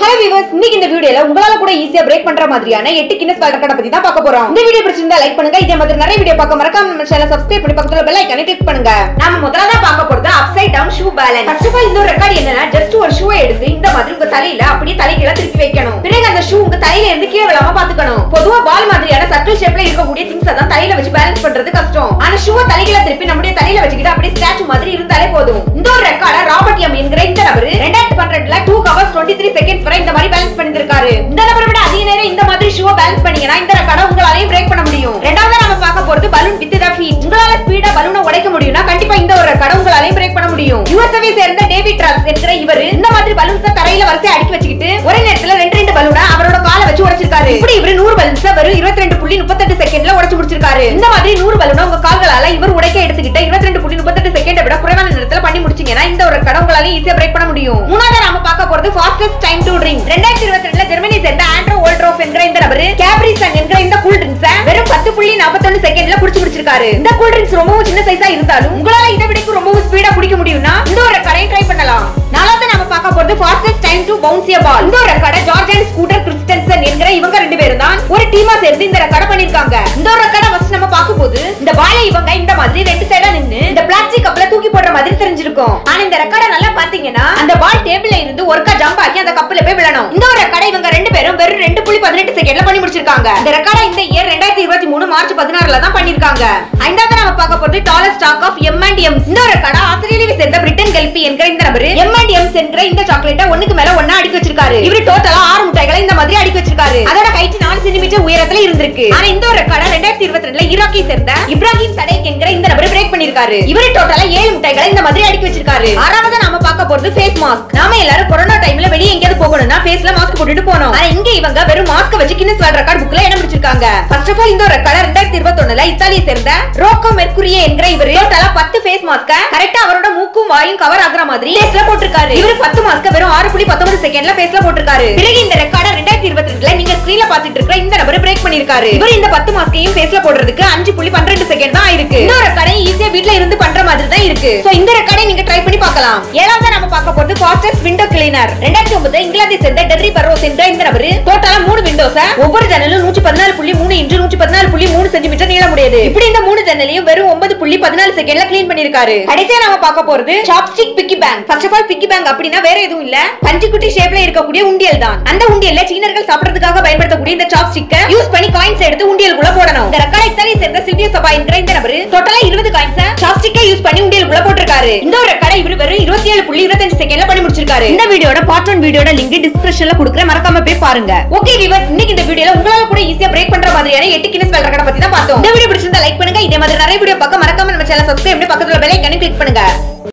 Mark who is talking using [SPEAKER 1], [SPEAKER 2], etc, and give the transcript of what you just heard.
[SPEAKER 1] Hello viewers இன்னைக்கு இந்த வீடியோல உங்களால கூட ஈஸியா பிரேக் பண்ற மாதிரியான எட்டு கின்னஸ் வேர்ல்ட் ரெக்கார்ட பத்தி தான் பார்க்க போறோம். இந்த வீடியோ பிடிச்சிருந்தா லைக் பண்ணுங்க. இதே மாதிரி நிறைய வீடியோ பார்க்க மறக்காம நம்ம சேனலை சப்ஸ்கிரைப் பண்ணி பக்கத்துல பெல் ஐகானை கிளிக் பண்ணுங்க. நாம முதல்ல பார்க்க போறது upside down shoe balance first of all இந்த ரெக்கார்ட் என்னன்னா ஜஸ்ட் ஒரு ஷூவை எடுத்து இந்த மாதிரி உங்க தலையில அப்படியே தலைகீழ திருப்பி வைக்கணும். பிறகு அந்த ஷூ உங்க தலையில இருந்து கீழே விழாம பாத்துக்கணும் பொதுவா பால் மாதிரியான சர்க்கிள் ஷேப்ல இருக்கக்கூடிய திங்ஸ் தான் தலையில வச்சு பேலன்ஸ் பண்றது கஷ்டம். ஆனா ஷூவை தலைகீழ திருப்பி நம்முடைய த்ரீ செகண்ட்ஸ் வரை இந்த மாதிரி பேலன்ஸ் பண்ணிருக்காரு. இந்த நபரை விட அதிக நேரம் இந்த மாதிரி ஷூவை பேலன்ஸ் பண்ணீங்கன்னா இந்த கடை உங்களாலையும் பிரேக் பண்ண முடியும். ரெண்டாவது நம்ம பார்க்க போறது பலூன் வித் த ஃபீட் உங்களால ஸ்பீடா பலூனை உடைக்க முடியும்னா கண்டிப்பா இந்த ஒரு கடை உங்களாலையும் பிரேக் பண்ண முடியும். யுஎஸ்ஏவை சேர்ந்த டேவிட் ட்ராஸ் என்கிற இவர் இந்த மாதிரி பலூன்ஸ் தரையில வரிசை அடுக்கி வச்சுக்கிட்டு ஒரே நேரத்துல ரெண்டு ரெண்டு பலூனை அவரோட காலை வச்சு உடைச்சிருக்காரு. இப்படி இவர் நூறு பலூன்ஸ் வெறும் இருபத்தி ரெண்டு புள்ளி முப்பத்தெட்டு செகண்ட்ல உடைச்சு முடிச்சிருக்காரு. இந்த மாதிரி நூறு பலூனை உங்க கால்களால இவர் உடைக்க எடுத்துக்கிட்ட இருபத்தி ரெண்டு புள்ளி முப்பத்தெட்டு செகண்டை விட குறைவான பண்ணி முடிச்சீங்கன்னா இந்த ஒரு கடை உங்களால ஈஸியா பிரேக் பண்ண முடியும். மூணாவது நாம பார்க்க போறது ஃபாஸ்டஸ்ட் டைம் டு ட்ரிங்க் ரெண்டாயிரத்தி இருபத்தி ரெண்டுல ஜெர்மனி சேர்ந்த ஆண்ட்ரோ ஓல்ட்ரோஃப் என்கிற இந்த நபர் கேப்ரிசன் என்கிற இந்த கூல் ட்ரிங்க்ஸ வெறும் பத்து புள்ளி நாற்பத்தொன்னு செகண்ட்ல குடிச்சு முடிச்சிருக்காரு. இந்த கூல் ட்ரிங்க்ஸ் ரொம்பவும் சின்ன சைஸா இருந்தாலும் உங்களால இதை விடைக்கு ரொம்பவும் ஸ்பீடா குடிக்க முடியும்னா இந்த ஒரு கடையை ட்ரை பண்ணலாம். நாலாவது நாம பார்க்க போறது fastest time to bounce ball இந்த ஒரு கடை ஜார்ஜ் அண்ட் ஸ்கூட்டர் கிறிஸ்டன்சன் என்கிற இவங்க ரெண்டு பேரும் தான் ஒரு டீமா சேர்ந்து இந்த கடை பண்ணிருக்காங்க. இந்த ஒரு கடை ஃபர்ஸ்ட் நம்ம பார்க்க போது இந்த பாலை இவங்க இந்த மாதிரி ரெண்டு சைடா நின்னு இந்த பிளாஸ்டிக் கப்ல தூக்கி போடுற மாதிரி தெரிஞ்சிருக்கும். ஆனா இந்த ரெக்கார்ட நல்லா பாத்தீங்கன்னா அந்த பால் டேபிள்ல இருந்து ஒருக்கா ஜம்ப் ஆகி அந்த கப்ல போய் விழணும். இந்த ஒரு ரெக்கார்டை இவங்க ரெண்டு பேரும் வெறும் ரெண்டு புள்ளி பதினெட்டு செகண்ட்ல பண்ணி முடிச்சிருக்காங்க. இந்த ரெக்கார்டை இந்த இயர் ரெண்டாயிரத்தி இருபத்தி மூணு மார்ச் பதினாறுல தான் பண்ணிருக்காங்க. ஐந்தாவது நம்ம பார்க்க போறது dollar stack of M and M இந்த ஒரு கடை ஆஸ்திரேலியாவை சேர்ந்த பிரிட்டன் கெல்பி என்கிற இந்த நபர் எம் அண்ட் எம் என்கிற இந்த சாக்லேட்டை ஒண்ணுக்கு மேல ஒன்னா அடுக்கி வச்சிருக்காரு. இவர் டோட்டலா ஆறு முட்டைகளை இந்த மாதிரி அடுக்கி வச்சிருக்காரு. அதோட ஹைட் நாலு சென்டிமீட்டர் உயரத்துல இருந்திருக்கு. ஆனா இந்த ஒரு கடை ரெண்டாயிரத்தி இருபத்தி ரெண்டுல ஈராக்கை சேர்ந்த இப்ராஹிம் சடேக் என்கிற இந்த நபர் வச்சிருக்காரு. இவரு டோட்டலா ஏழு முட்டைகளை இந்த மாதிரி அடுக்கி வச்சிருக்காரு. ஆறாவது நாம பார்க்க போறது ஃபேஸ் மாஸ்க் நாம எல்லாரும் கொரோனா டைம்ல வெளியே எங்கேயாவது போகணும்னா ஃபேஸ்ல மாஸ்க் போட்டுட்டு போனோம். ஆனா இங்க இவங்க வெறும் மாஸ்க் வச்சு கின்னஸ் வேர்ல்ட் ரெக்கார்ட் புக்ல இடம் பிடிச்சிருக்காங்க. ஃபர்ஸ்ட் ஆஃப் ஆல் இந்த ஒரு ரெக்கார்ட் ரெண்டாயிரத்தி இருபத்தொன்னுல இத்தாலியை சேர்ந்த ரோக்கோ மெர்குரியே என்கிற இவர் டோட்டலா பத்து ஃபேஸ் மாஸ்க கரெக்டா அவரோட மூக்கும் வாயும் கவர் ஆகுற மாதிரி ஃபேஸ்ல போட்டிருக்காரு. இவர் பத்து மாஸ்க வெறும் ஆறு புள்ளி பத்தொன்பது செகண்ட்ல ஃபேஸ்ல போட்டிருக்காரு. பிறகு இந்த ரெக்கார்ட ரெண்டாயிரத்தி இருபத்தி ரெண்டுல நீங்க ஸ்கிரீன்ல பாத்துட்டு இருக்கிற இந்த நபர் பிரேக் பண்ணிருக்காரு. இவர் இந்த பத்து மாஸ்கையும் ஃபேஸ்ல போடுறதுக்கு அஞ்சு புள்ளி பன்னிரெண்டு செகண்ட் தான் ஆயிருக்கு. இன்னொரு கடை ஈஸியா வீட்ல இருந்து பண்ற மாதிரி தான் இருக்கு. சோ இந்த ரெக்கார்டை நீங்க ட்ரை பண்ணி பார்க்கலாம். ஏழாவது நம்ம பார்க்க போறது ஃபாஸ்டஸ்ட் விண்டோ கிளீனர் ரெண்டாயிரத்தி ஒன்பது இங்கிலாந்தை சேர்ந்த டெர்ரி பரோஸ் என்ற இந்த நபர் டோட்டலா மூணு விண்டோஸ ஒவ்வொரு ஜன்னலும் நூற்றி பதினாலு புள்ளி மூணு இன்ச்சு நூற்றி பதினாலு புள்ளி மூணு சென்டிமீட்டர் நீளம் உடையது. இப்படி இந்த மூணு ஜன்னலையும் வெறும் ஒன்பது புள்ளி பதினாலு செகண்ட்ல கிளீன் பண்ணிருக்காரு கடைசியா நாம பார்க்க போறது chopstick piggy bank first of all piggy bank அப்படின்னா வேற எதுவும் இல்ல. பஞ்சுக்குட்டி ஷேப்ல இருக்கக்கூடிய உண்டியல் தான். அந்த உண்டியல்ல சீனர்கள் சாப்பிடுறதுக்காக பயன்படுத்தக்கூடிய இந்த சாப்ஸ்டிக்கை யூஸ் பண்ணி காயின்ஸ் எடுத்து உண்டியலுக்குள்ள போடணும். இந்த ரெக்கார்ட் இத்தாலியை சேர்ந்த சில்வியோ சபா என்கிற இந்த நபர் டோட்டல் போட்டிருக்காரு இந்த ஒரு கடை இவர் வெறும் இருபத்தி ஏழு புள்ளி இருபத்தஞ்சு செகண்ட்ல பண்ணி முடிச்சிருக்காரு. இந்த வீடியோட பார்ட் ஒன் வீடியோட லிங்க் டிஸ்கிரிப்ஷன்ல கொடுக்குறேன். மறக்காம போய் பாருங்க. ஓகே விவர் இன்னைக்கு இந்த வீடியோல உங்களால கூட ஈஸியா பிரேக் பண்ற மாதிரியான எட்டு கின்னஸ் வேர்ல்ட் ரெக்கார்ட பத்தி தான் பார்த்தோம். இந்த வீடியோ பிடிச்சிருந்தா லைக் பண்ணுங்க. இதே மாதிரி நிறைய வீடியோ பார்க்க மறக்காம நம்ம சேனல் சப்ஸ்கிரைப் பண்ணி பக்கத்துல பெல் ஐகானை கிளிக் பண்ணுங்க.